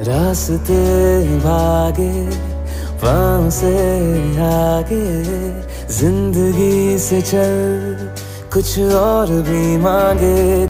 रास्ते भागे पाँव से आगे ज़िंदगी से चल कुछ और भी मांगे।